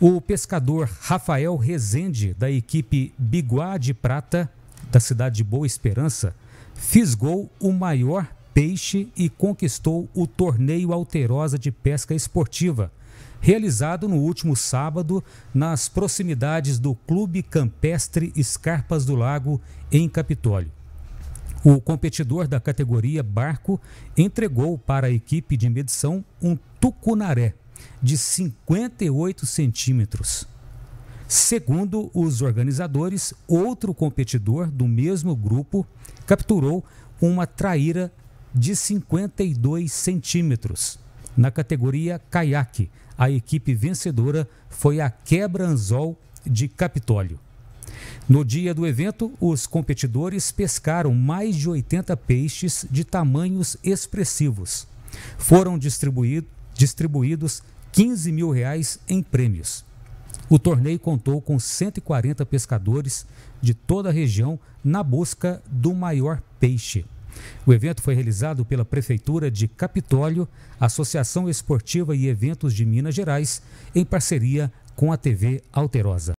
O pescador Rafael Rezende, da equipe Biguá de Prata, da cidade de Boa Esperança, fisgou o maior peixe e conquistou o torneio Alterosa de Pesca Esportiva, realizado no último sábado nas proximidades do Clube Campestre Escarpas do Lago, em Capitólio. O competidor da categoria Barco entregou para a equipe de medição um tucunaré de 58 centímetros. Segundo os organizadores, outro competidor do mesmo grupo capturou uma traíra de 52 centímetros. Na categoria caiaque, a equipe vencedora foi a Quebra-Anzol de Capitólio. No dia do evento, os competidores pescaram mais de 80 peixes de tamanhos expressivos. Foram distribuído, distribuídos 15 mil reais em prêmios. O torneio contou com 140 pescadores de toda a região na busca do maior peixe. O evento foi realizado pela Prefeitura de Capitólio, Associação Esportiva e Eventos de Minas Gerais, em parceria com a TV Alterosa.